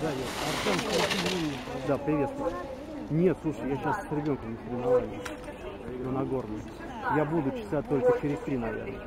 Да, я. Приветствую. Нет, слушай, я сейчас с ребенком на соревновании. На Нагорном. Я буду часа только через три, наверное.